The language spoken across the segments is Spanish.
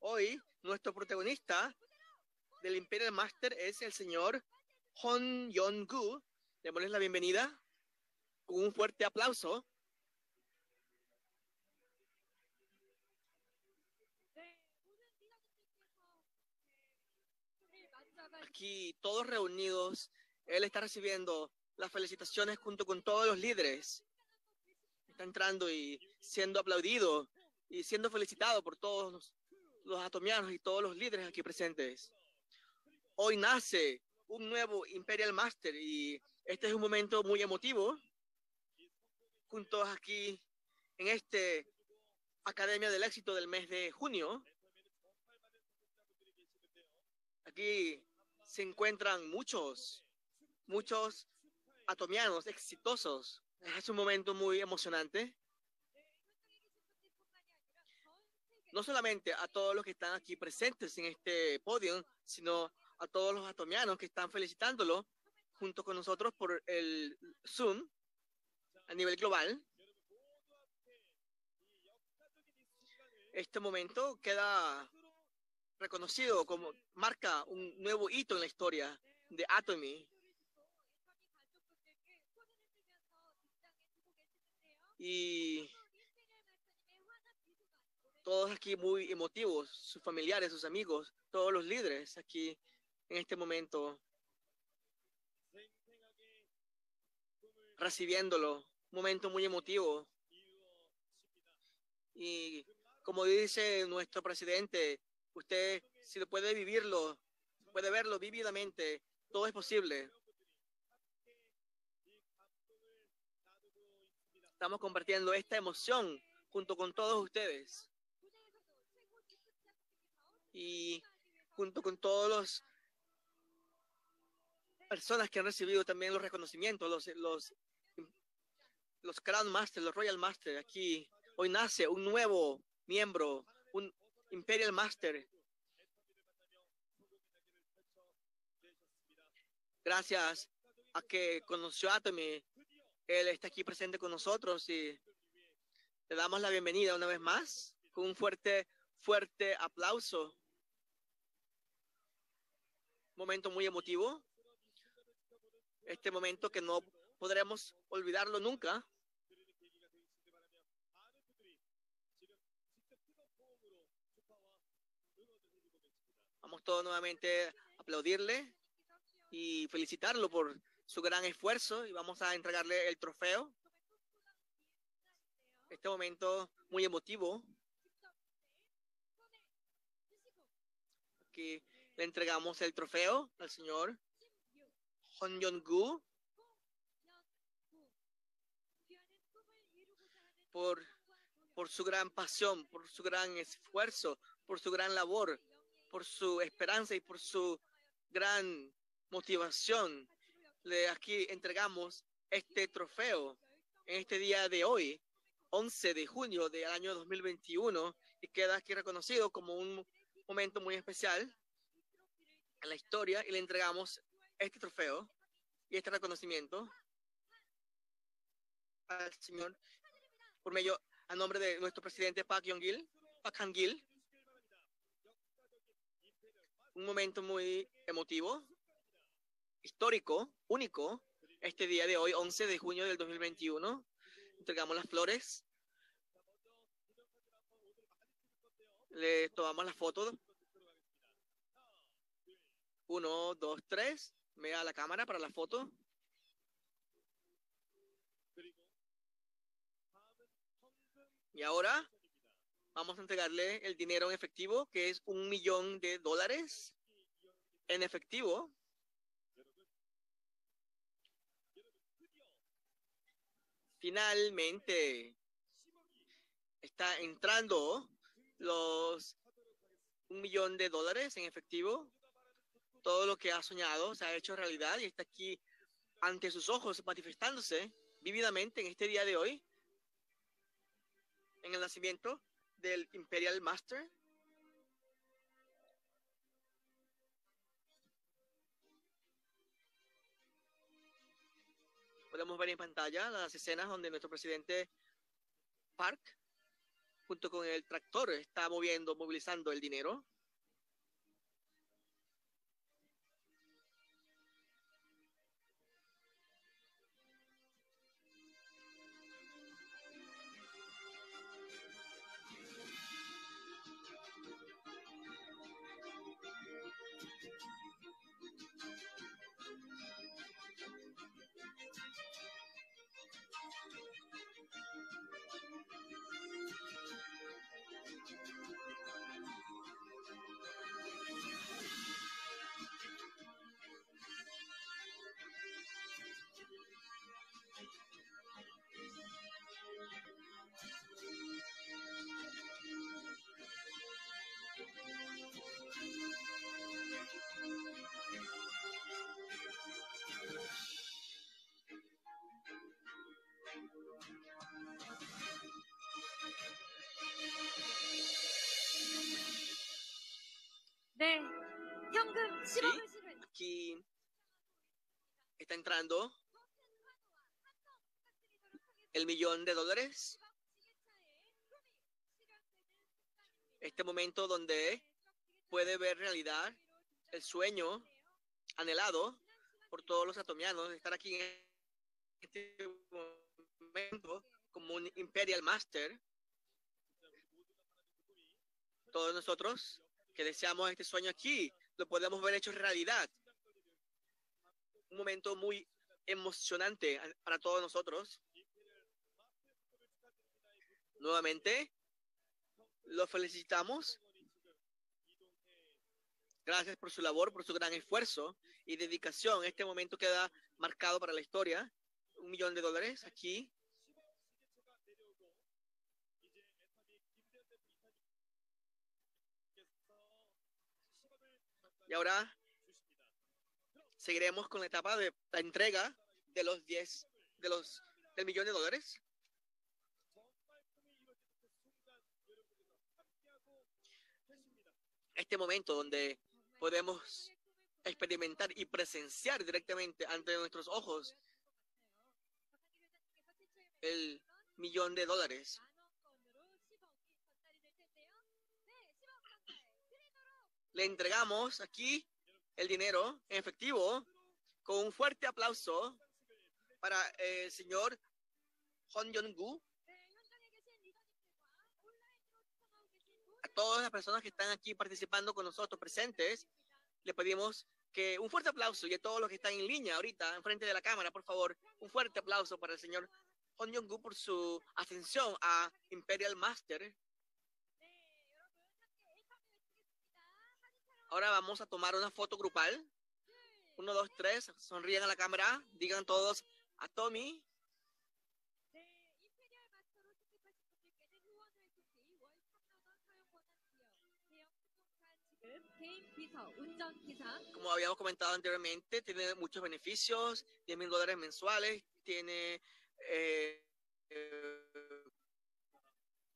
Hoy, nuestro protagonista del Imperial Master es el señor Hon Yon-gu. Démosle la bienvenida con un fuerte aplauso. Aquí todos reunidos, él está recibiendo las felicitaciones junto con todos los líderes. Está entrando y siendo aplaudido y siendo felicitado por todos los los atomianos y todos los líderes aquí presentes. Hoy nace un nuevo Imperial Master y este es un momento muy emotivo. Juntos aquí en este Academia del Éxito del mes de junio. Aquí se encuentran muchos, muchos atomianos exitosos. Es un momento muy emocionante. no solamente a todos los que están aquí presentes en este podio, sino a todos los atomianos que están felicitándolo junto con nosotros por el Zoom a nivel global. Este momento queda reconocido como marca un nuevo hito en la historia de Atomy. Y todos aquí muy emotivos, sus familiares, sus amigos, todos los líderes aquí en este momento recibiéndolo, un momento muy emotivo. Y como dice nuestro presidente, usted si lo puede vivirlo, puede verlo vívidamente, todo es posible. Estamos compartiendo esta emoción junto con todos ustedes y junto con todas las personas que han recibido también los reconocimientos, los, los, los Crown Master, los Royal Master, aquí hoy nace un nuevo miembro, un Imperial Master. Gracias a que conoció a Atomy, él está aquí presente con nosotros y le damos la bienvenida una vez más con un fuerte, fuerte aplauso momento muy emotivo, este momento que no podremos olvidarlo nunca. Vamos todos nuevamente a aplaudirle y felicitarlo por su gran esfuerzo y vamos a entregarle el trofeo. Este momento muy emotivo. que le entregamos el trofeo al señor Hon Yong-gu por, por su gran pasión, por su gran esfuerzo, por su gran labor, por su esperanza y por su gran motivación. Le aquí entregamos este trofeo en este día de hoy, 11 de junio del año 2021, y queda aquí reconocido como un momento muy especial en la historia y le entregamos este trofeo y este reconocimiento al señor por medio a nombre de nuestro presidente Park Yong-gil, Park Han-gil. Un momento muy emotivo, histórico, único, este día de hoy, 11 de junio del 2021. Entregamos las flores. Le tomamos la foto uno, dos, tres. Mira la cámara para la foto. Y ahora vamos a entregarle el dinero en efectivo, que es un millón de dólares en efectivo. Finalmente está entrando los un millón de dólares en efectivo todo lo que ha soñado se ha hecho realidad y está aquí ante sus ojos manifestándose vívidamente en este día de hoy, en el nacimiento del Imperial Master. Podemos ver en pantalla las escenas donde nuestro presidente Park, junto con el tractor, está moviendo, movilizando el dinero. 네, 현금 10억을 Sí. 실은 Aquí está entrando el millón de dólares. Este momento donde puede ver realidad el sueño anhelado por todos los atomianos de estar aquí en este momento como un Imperial Master. Todos nosotros que deseamos este sueño aquí, lo podemos ver hecho realidad. Un momento muy emocionante para todos nosotros. Nuevamente, lo felicitamos. Gracias por su labor, por su gran esfuerzo y dedicación. Este momento queda marcado para la historia. Un millón de dólares aquí. Y ahora seguiremos con la etapa de la entrega de los 10, de los, del millón de dólares. Este momento donde podemos experimentar y presenciar directamente ante nuestros ojos el millón de dólares. Le entregamos aquí el dinero en efectivo con un fuerte aplauso para el señor Hon Jong-gu, a todas las personas que están aquí participando con nosotros presentes. Le pedimos que un fuerte aplauso y a todos los que están en línea ahorita, enfrente de la cámara, por favor, un fuerte aplauso para el señor Hon Jong-gu por su ascensión a Imperial Master. Ahora vamos a tomar una foto grupal. Uno, dos, tres. Sonríen a la cámara. Digan todos a Tommy. Como habíamos comentado anteriormente, tiene muchos beneficios, 10 mil dólares mensuales, tiene eh, eh,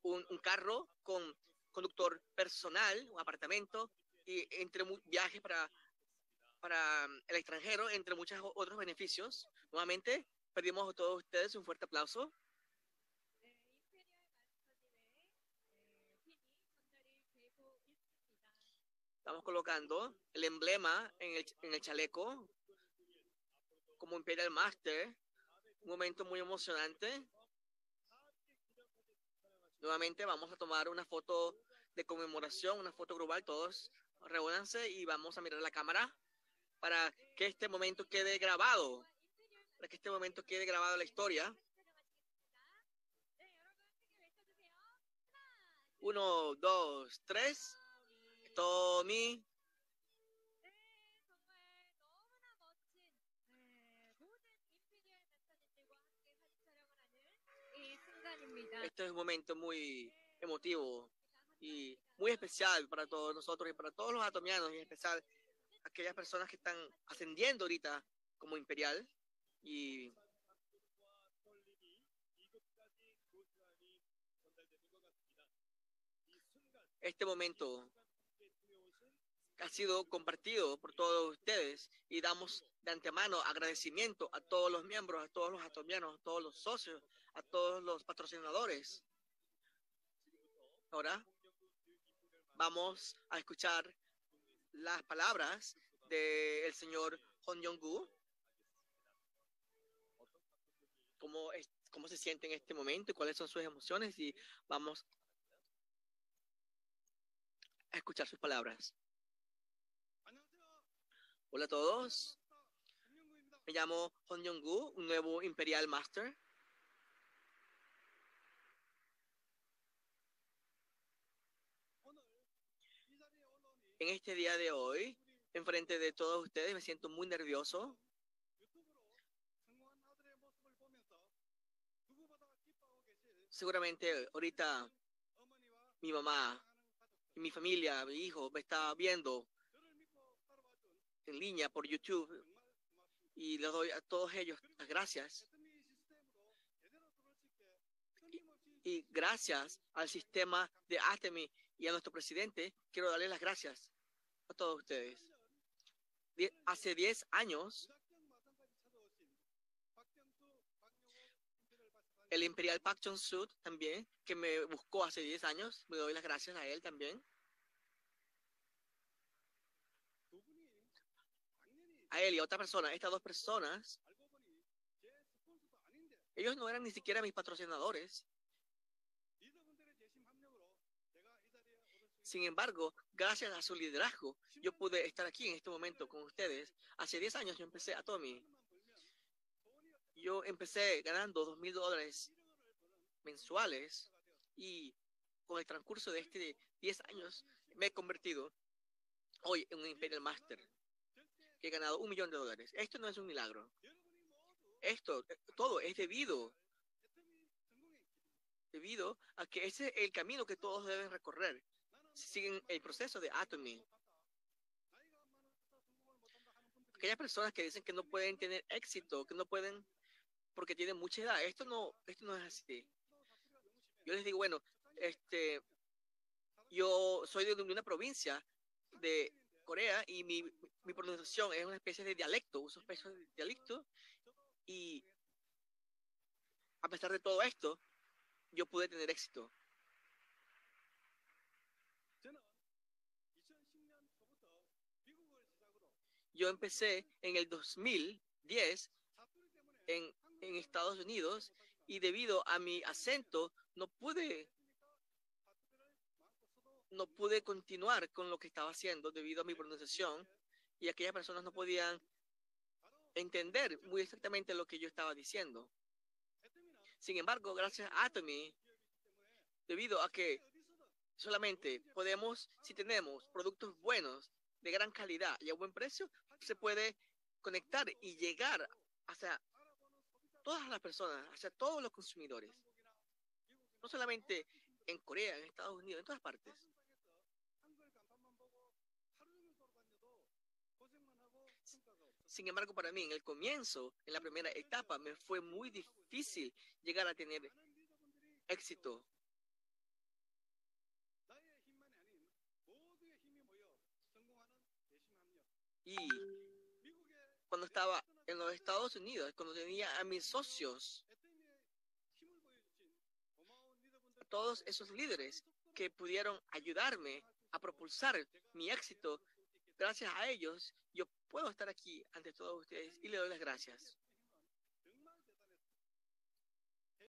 un, un, carro con conductor personal, un apartamento, y entre viajes para, para el extranjero, entre muchos otros beneficios. Nuevamente, pedimos a todos ustedes un fuerte aplauso. Estamos colocando el emblema en el, en el chaleco como Imperial Master. Un momento muy emocionante. Nuevamente vamos a tomar una foto de conmemoración, una foto global. Todos reúnanse y vamos a mirar la cámara para que este momento quede grabado, para que este momento quede grabado la historia. Uno, dos, tres. Tommy. Este es un momento muy emotivo y muy especial para todos nosotros y para todos los atomianos, y en especial aquellas personas que están ascendiendo ahorita como imperial. Y este momento ha sido compartido por todos ustedes y damos de antemano agradecimiento a todos los miembros, a todos los atomianos, a todos los socios, a todos los patrocinadores. Ahora vamos a escuchar las palabras del señor Hon Jong-gu. ¿Cómo, ¿Cómo se siente en este momento cuáles son sus emociones? Y vamos a escuchar sus palabras. Hola a todos. Me llamo Hon Jong-gu, un nuevo Imperial Master. En este día de hoy, enfrente de todos ustedes, me siento muy nervioso. Seguramente ahorita mi mamá y mi familia, mi hijo, me está viendo en línea por YouTube y les doy a todos ellos las gracias. Y gracias al sistema de ATEMI y a nuestro presidente, quiero darles las gracias a todos ustedes. Hace 10 años, el Imperial Park Chung-soo también, que me buscó hace 10 años, me doy las gracias a él también. A él y a otra persona, estas dos personas, ellos no eran ni siquiera mis patrocinadores. Sin embargo, gracias a su liderazgo, yo pude estar aquí en este momento con ustedes. Hace 10 años yo empecé a Tommy. Yo empecé ganando dos mil dólares mensuales y con el transcurso de este 10 años me he convertido hoy en un Imperial Master que he ganado un millón de dólares. Esto no es un milagro. Esto, todo es debido, debido a que ese es el camino que todos deben recorrer. Si siguen el proceso de Atomy. Aquellas personas que dicen que no pueden tener éxito, que no pueden porque tienen mucha edad. Esto no, esto no es así. Yo les digo, bueno, este, yo soy de una provincia de Corea y mi, mi pronunciación es una especie de dialecto, uso especie de dialecto y a pesar de todo esto, yo pude tener éxito. Yo empecé en el 2010 en, en Estados Unidos y debido a mi acento no pude no pude continuar con lo que estaba haciendo debido a mi pronunciación y aquellas personas no podían entender muy exactamente lo que yo estaba diciendo. Sin embargo, gracias a Atomy, debido a que solamente podemos, si tenemos productos buenos, de gran calidad y a buen precio, se puede conectar y llegar hacia todas las personas, hacia todos los consumidores. No solamente en Corea, en Estados Unidos, en todas partes. Sin embargo, para mí, en el comienzo, en la primera etapa, me fue muy difícil llegar a tener éxito. Y cuando estaba en los Estados Unidos, cuando tenía a mis socios, todos esos líderes que pudieron ayudarme a propulsar mi éxito, gracias a ellos, yo puedo estar aquí ante todos ustedes y le doy las gracias.